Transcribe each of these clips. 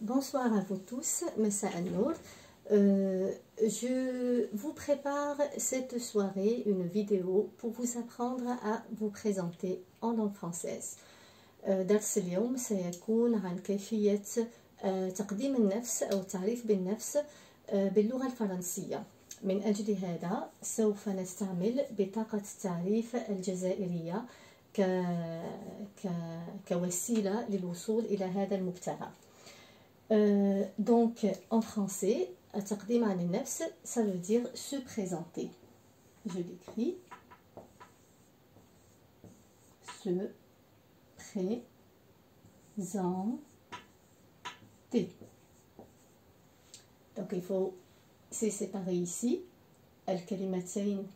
Bonsoir à vous tous, Messa Anour. Euh, je vous prépare cette soirée une vidéo pour vous apprendre à vous présenter en langue française. درس اليوم سيكون عن كيفية تقديم النفس أو التعريف بالنفس باللغة الفرنسية من أجل هذا سوف نستعمل بطاقة التعريف الجزائرية ك... ك... كوسيلة للوصول إلى هذا المبتغى دونك en français التقديم عن النفس ça veut dire se présenter je l'écris se présenter donc il faut c'est séparé ici الكلمتين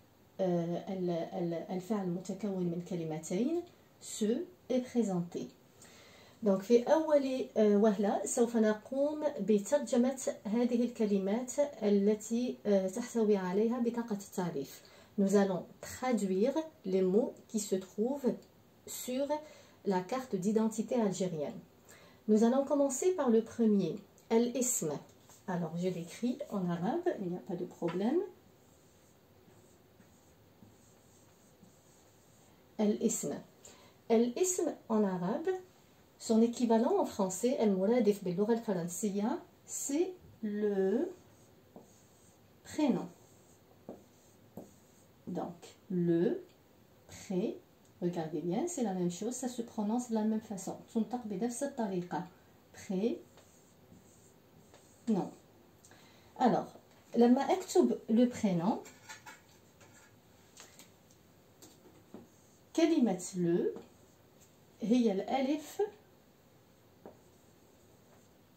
الفعل متكون من كلمتين se et présenter دونك في أول وهلة سوف نقوم بترجمة هذه الكلمات التي تحتوي عليها بطاقة التعريف Nous allons traduire les mots qui se trouvent sur la carte d'identité algérienne. Nous allons commencer par le premier, al-ism. Alors je l'écris en arabe, il n'y a pas de problème. Al-ism. Al-ism en arabe, son équivalent en français, al-muradif bil al c'est le prénom. Donc, le prénom. Regardez bien, c'est la même chose, ça se prononce de la même façon. Pré, non. Alors, لما أكتب le prénom كلمة le هي الألف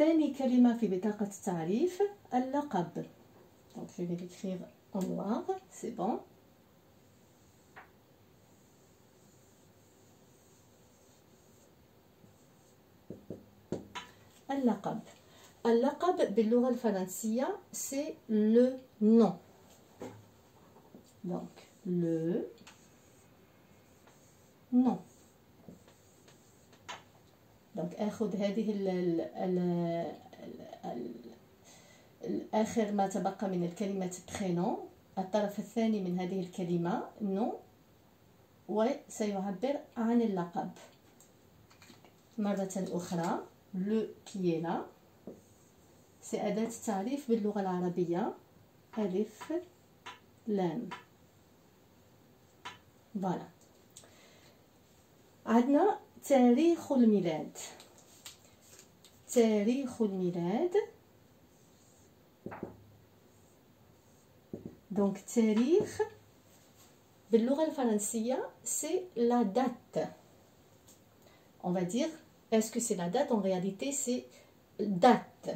ثاني كلمة في بطاقة التعريف اللقب. Donc, je vais l'écrire en noir, c'est bon. اللقب اللقب باللغة الفرنسية c'est le nom donc le nom Donc آخذ هذه ال ال ال آخر ما تبقى من الكلمة prénom الطرف الثاني من هذه الكلمة nom وسيعبر عن اللقب. مرة أخرى le qui c'est أداة التعريف باللغة العربية. ألف لام. فوالا عندنا تاريخ الميلاد. تاريخ الميلاد. دونك تاريخ باللغة الفرنسية سي لا دات on va dire Est-ce que c'est la date? En réalité, c'est date.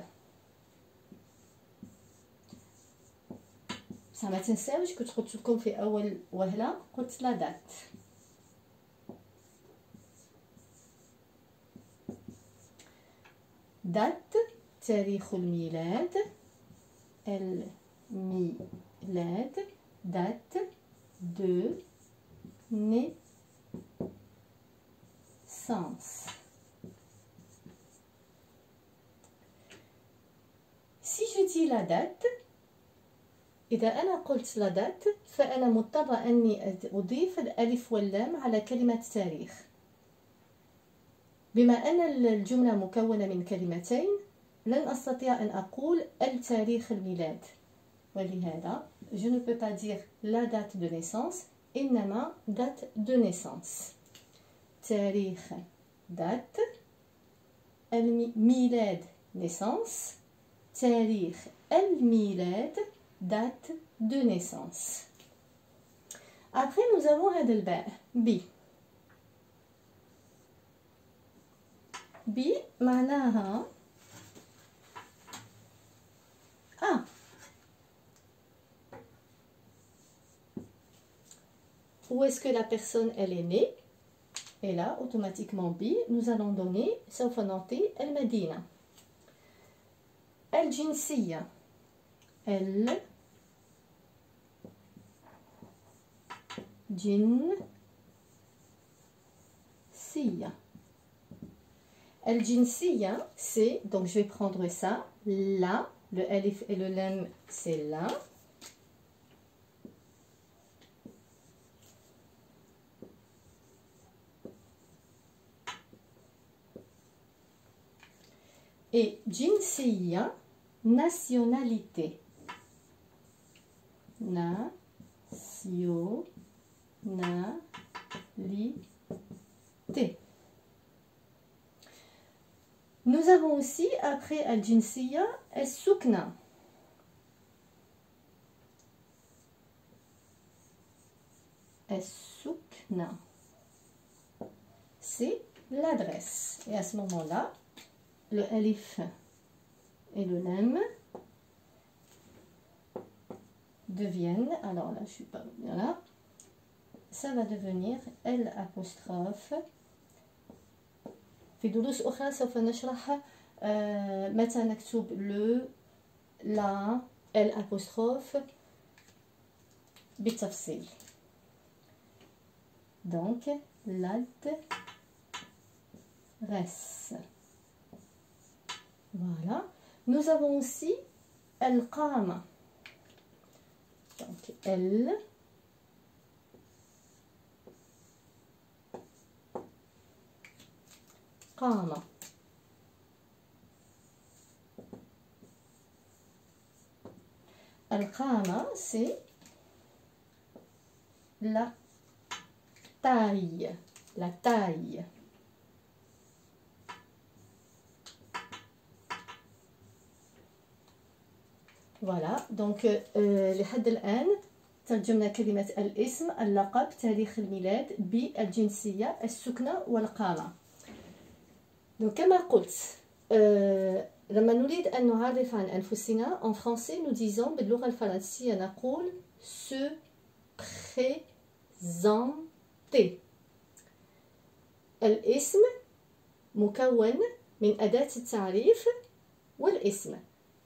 Ça m'a تنساوش كنت قلت لكم في اول وهله قلت لا دات تاريخ الميلاد. الميلاد دات دو naissance تجي لا دات. إذا أنا قلت لا دات فأنا مضطرة أني أضيف الألف واللام على كلمة تاريخ. بما أن الجملة مكونة من كلمتين لن أستطيع أن أقول التاريخ الميلاد. ولهذا je ne peux pas dire la date de naissance إنما date de naissance. تاريخ date الميلاد naissance. تاريخ الميلاد date de naissance. Après nous avons هذا الباء بي बी मानः आ Où est-ce que la personne, elle est née? Et là, automatiquement, bi, nous allons donner, sauf noter, El Medina. El Jinsiya. El Jinsiya. El Jinsiya, hein, c'est, donc je vais prendre ça, là, le Elif et le Lem, c'est là. Et Jinsiya, hein, nationalité. Nationalité nous avons aussi, après Al-Jinsiya, Al-Sukna. C'est l'adresse. Et à ce moment-là, le alif et le lam deviennent, alors là je suis pas bien là, ça va devenir L في دروس أخرى سوف نشرح متى نكتب لو لا الأبوستروف بالتفصيل donc l'adresse voilà nous avons aussi القامة donc L قام القامة سي لا تاي لا تاي. فوالا دونك لحد الآن ترجمنا كلمة الاسم اللقب تاريخ الميلاد بالجنسية السكنة والقامة. Donc, كما قلت لما نريد أن نعرف عن أنفسنا en français nous disons باللغة الفرنسية نقول se présenter. الاسم مكون من أداة التعريف والاسم.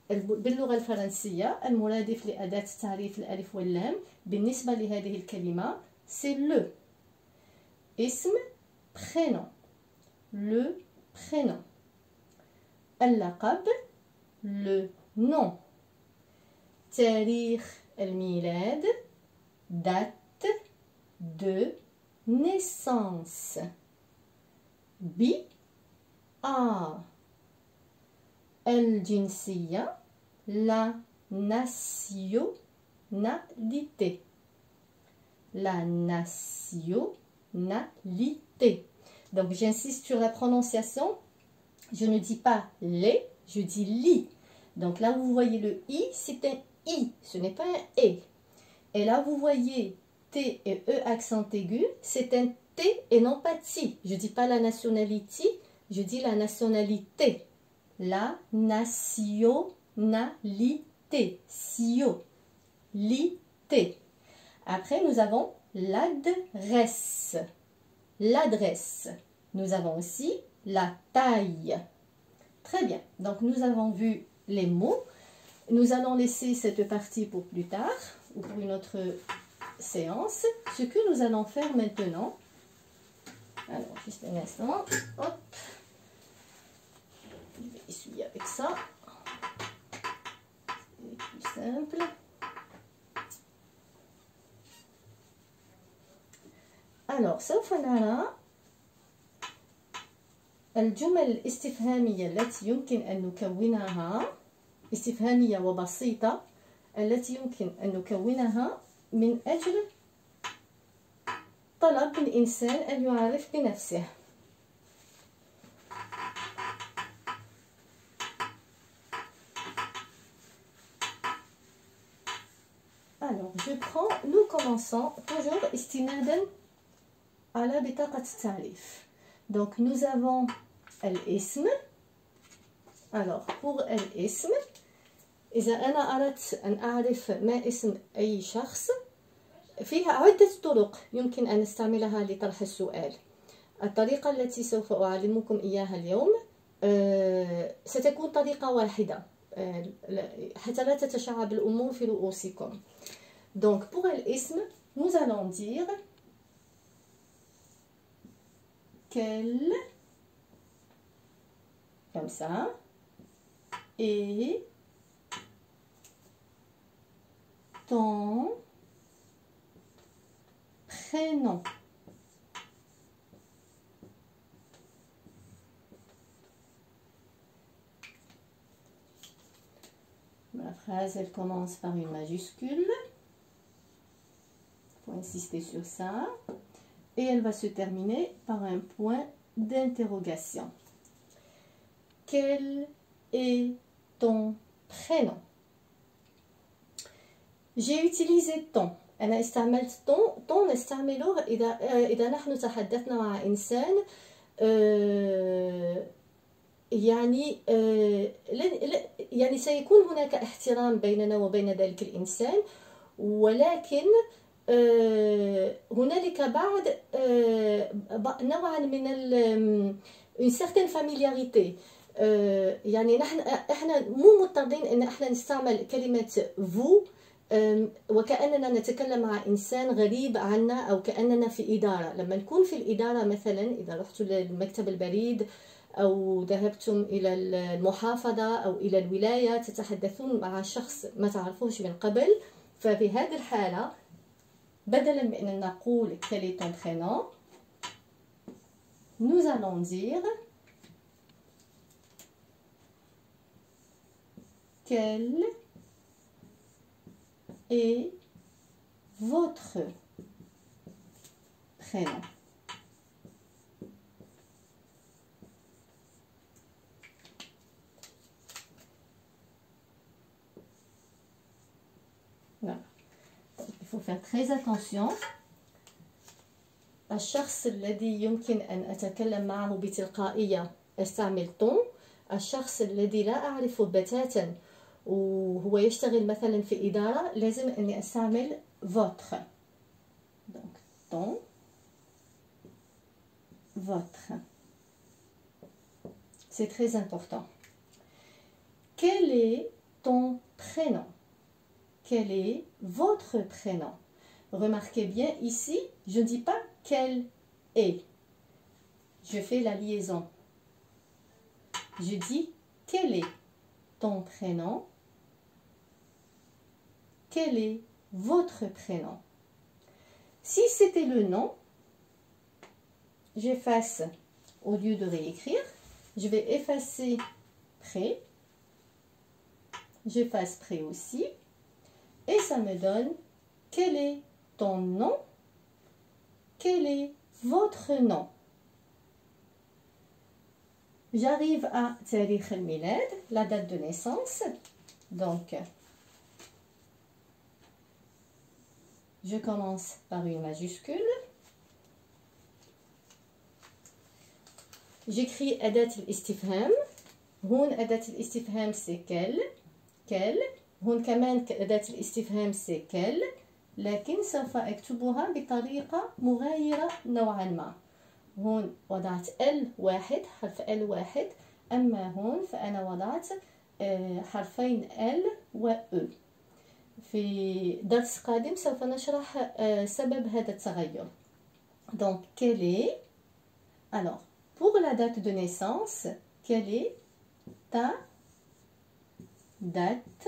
باللغة الفرنسية المرادف لأداة التعريف الألف واللام بالنسبة لهذه الكلمة c'est le. اسم prénom. Le prénom. Al-laqab, le nom. Tarikh al-milad, date de naissance. Bi, a. Al-jinsiya, la nationalité. La nationalité. Donc j'insiste sur la prononciation. Je ne dis pas les, je dis li. Donc là, vous voyez le i, c'est un i, ce n'est pas un e. Et là, vous voyez t et e accent aigu, c'est un t et non pas ti. Je ne dis pas la nationalité, je dis la nationalité. La nationalité. Sio. Li, Après, nous avons l'adresse l'adresse. Nous avons aussi la taille. Très bien. Donc, nous avons vu les mots. Nous allons laisser cette partie pour plus tard ou pour une autre séance. Ce que nous allons faire maintenant. Alors, juste un instant. Hop. Je vais essuyer avec ça. C'est plus simple. Alors, سوف نرى الجمل الاستفهامية التي يمكن أن نكونها استفهامية وبسيطة التي يمكن أن نكونها من أجل طلب الإنسان أن يعرف بنفسه. Alors, je prends, nous commençons toujours استنادا على بطاقة التعريف. Donc nous avons الاسم. Alors pour الاسم إذا أنا أردت أن أعرف ما اسم أي شخص فيها عدة طرق يمكن أن نستعملها لطرح السؤال. الطريقة التي سوف أعلمكم إياها اليوم ستكون طريقة واحدة. حتى لا تتشعب الأمور في رؤوسكم. Pour l'ism, nous allons dire quel? Comme ça et ton prénom. La phrase, elle commence par une majuscule. Il faut insister sur ça Et elle va se terminer par un point d'interrogation. Quel est ton prénom J'ai utilisé ton. أنا استعملت ton ton نستعمله إذا إذا نحن تحدثنا مع إنسان يعني يعني سيكون هناك احترام بيننا وبين ذلك الإنسان ولكن هنالك بعض نوعا من une certaine familiarité. يعني نحن إحنا مو مضطرين إن إحنا نستعمل كلمة vous وكأننا نتكلم مع إنسان غريب عنا أو كأننا في إدارة. لما نكون في الإدارة مثلا إذا رحت لمكتب البريد أو ذهبتم إلى المحافظة أو إلى الولاية تتحدثون مع شخص ما تعرفوش من قبل ففي هذه الحالة بدلا من أن نقول quel est ton prénom nous allons dire quel est votre prénom Il faut faire très attention الشخص الذي يمكن أن أتكلم معه بتلقائية استعمل طون الشخص الذي لا أعرفه بتاتا وهو يشتغل مثلا في إدارة لازم أني أستعمل votre donc ton votre c'est très important quel est ton prénom Quel est votre prénom. Remarquez bien ici je ne dis pas quel est. Je fais la liaison. Je dis quel est ton prénom. Quel est votre prénom. Si c'était le nom, j'efface, au lieu de réécrire, je vais effacer prêt, j'efface prêt aussi, et ça me donne quel est ton nom? Quel est votre nom? J'arrive à Tariq al la date de naissance. Donc, je commence par une majuscule. J'écris adat al-istifham. Houn adat al-istifham, c'est quel? Quel? هون كمان أداة الاستفهام c'est quel لكن سوف أكتبها بطريقة مغايرة نوعا ما. هون وضعت ال واحد حرف ال واحد. أما هون فأنا وضعت حرفين ال و أو في درس قادم سوف نشرح سبب هذا التغير. Donc quelle est alors pour la date de naissance quelle est ta date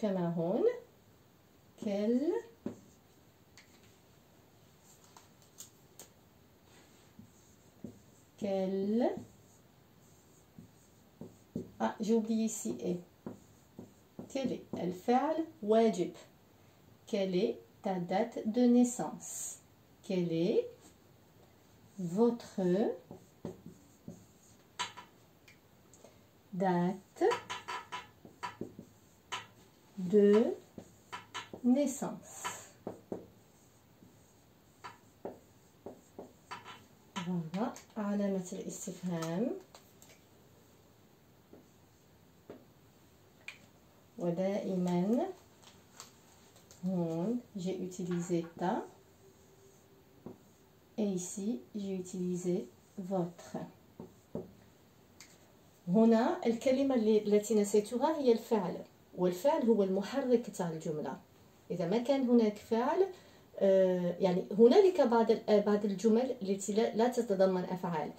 كما هون كل كل اه j'ai oublié ici et الفعل واجب quelle est ta date de naissance Quelle est votre date de naissance Voilà, علامة الاستفهام ودائما هون j'ai utilisé ta et ici j'ai utilisé votre هنا الكلمة التي نسيتها هي الفعل والفعل هو المحرك تاع الجملة. إذا ما كان هناك فعل آه، يعني هنالك بعض بعض الجمل التي لا تتضمن أفعال.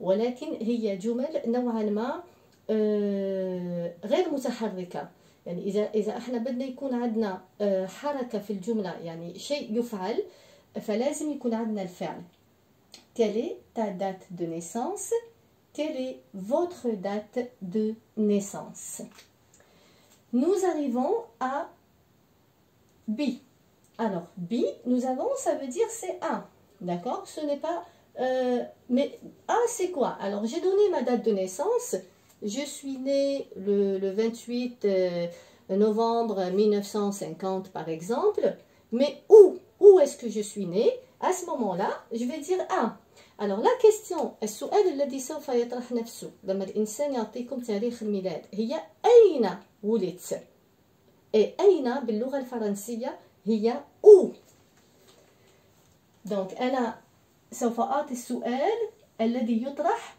ولكن هي جمل نوعا ما آه، غير متحركة. يعني إذا إذا إحنا بدنا يكون عندنا آه، حركة في الجملة يعني شيء يفعل فلازم يكون عندنا الفعل. Quelle est ta date de naissance. Quelle est votre date de naissance. Nous arrivons à B. Alors, B, nous avons, ça veut dire c'est 1. D'accord Ce n'est pas... Euh, mais A, c'est quoi Alors, j'ai donné ma date de naissance. Je suis née le, le 28 euh, novembre 1950, par exemple. Mais où Où est-ce que je suis née À ce moment-là, je vais dire 1. Alors la question السؤال الذي سوف يطرح نفسه لما الإنسان يعطيكم تاريخ الميلاد هي أين ولدت إيه، أين باللغة الفرنسية هي أو؟ دونك أنا سوف أعطي السؤال الذي يطرح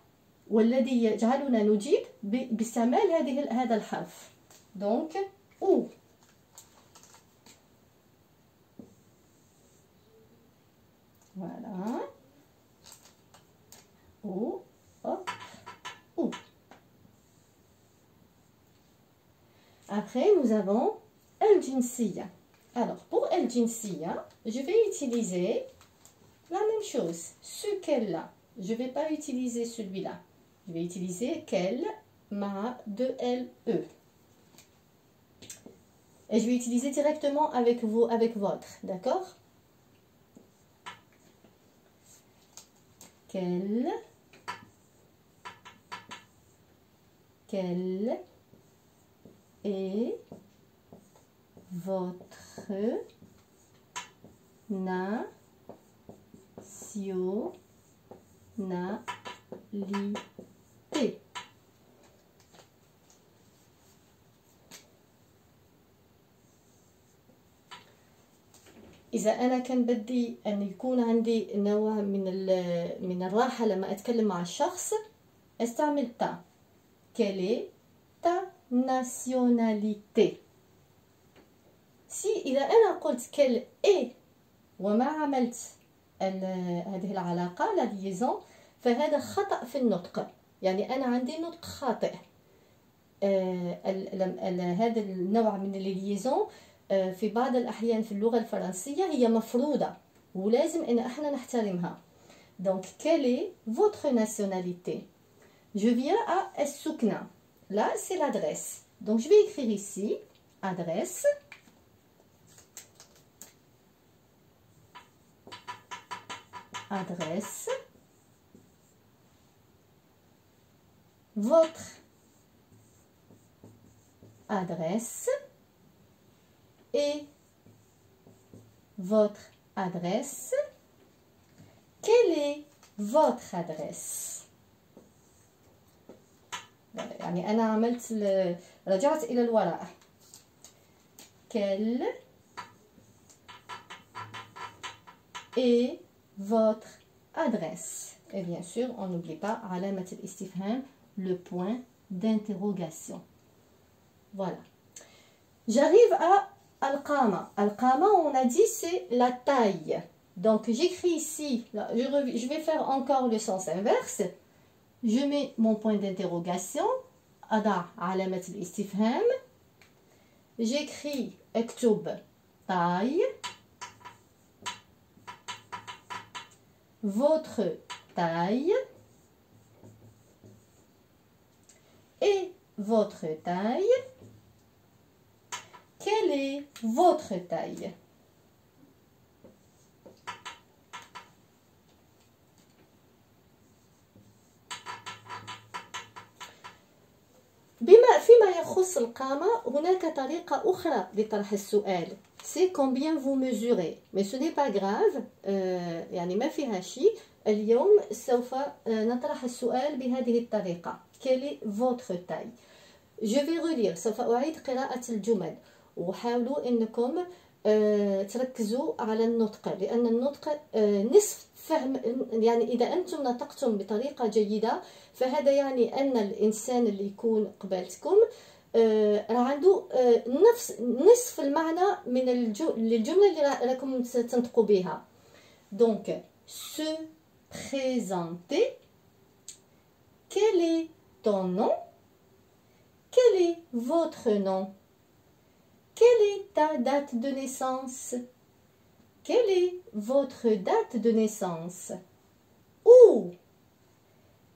والذي يجعلنا نجيب باستعمال هذه هذا الحرف. دونك أو. فوالا Après, nous avons El Jinsiya. Alors, pour El Jinsiya, je vais utiliser la même chose. Ce qu'elle-là. Je ne vais pas utiliser celui-là. Je vais utiliser quel, ma, de L, E. Et je vais utiliser directement avec, vous, avec votre. D'accord? Quel quelle est votre nationalité. إذا أنا كان بدي أن يكون عندي نوع من من الراحة لما أتكلم مع الشخص أستعمل تا. est ta nationalité. Si إذا أنا قلت quelle est وما عملت هذه العلاقة لا ليزون فهذا خطأ في النطق. يعني أنا عندي نطق خاطئ. آه هذا النوع من الليزون آه في بعض الأحيان في اللغة الفرنسية هي مفروضة ولازم أن إحنا نحترمها. دونك est votre nationalité؟ Je viens à Essoukna. Là, c'est l'adresse. Donc, je vais écrire ici, adresse. Adresse. Votre adresse et votre adresse. Quelle est votre adresse? يعني أنا عملت رجعت إلى الوراء quelle est votre adresse et bien sûr on n'oublie pas علامة الاستفهام le point d'interrogation voilà j'arrive à Al-Qama. Al-Qama, on a dit, c'est la taille. Donc, j'écris ici, je, je vais faire encore le sens inverse. je mets mon point d'interrogation أضع علامة الاستفهام j'écris اكتب taille votre taille et votre taille quelle est votre taille يخص القامة هناك طريقة أخرى لطرح السؤال. سي vous mesurez? Mais ce n'est pas grave. آه يعني ما فيها شيء. اليوم سوف نطرح السؤال بهذه الطريقة. Est votre taille? Je vais relire. سوف أعيد قراءة الجمل. وحاولوا أنكم آه تركزوا على النطق لأن النطق آه نصف فهم يعني إذا أنتم نطقتم بطريقة جيدة فهذا يعني أن الإنسان اللي يكون قبالتكم راه عنده نفس نصف المعنى من الجملة اللي راكم تنطقوا بها دونك se présenter quel est ton nom quel est votre nom quelle est ta date de naissance quelle est votre date de naissance Où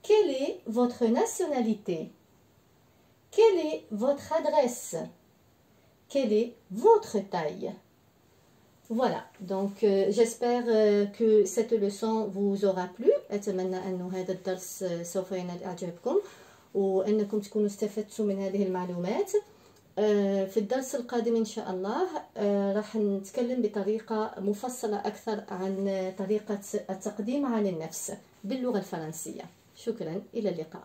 Quelle est votre nationalité Quelle est votre adresse Quelle est votre taille Voilà, donc euh, j'espère euh, que cette leçon vous aura plu. أتمنى أن هذا الدرس سوف ينال إعجابكم وأنكم تكونوا استفدتوا من هذه المعلومات. في الدرس القادم إن شاء الله راح نتكلم بطريقة مفصلة أكثر عن طريقة التقديم عن النفس باللغة الفرنسية شكرا إلى اللقاء